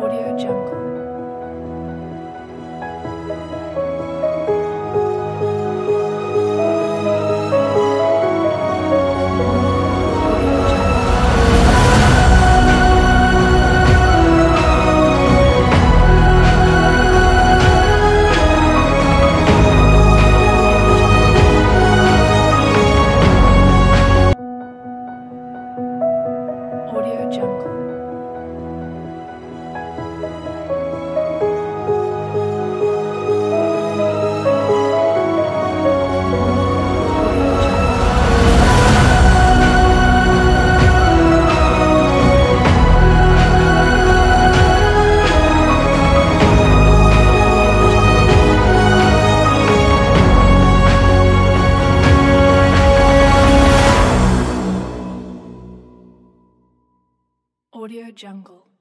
Audio Jungle. Audio Jungle. Audio Jungle.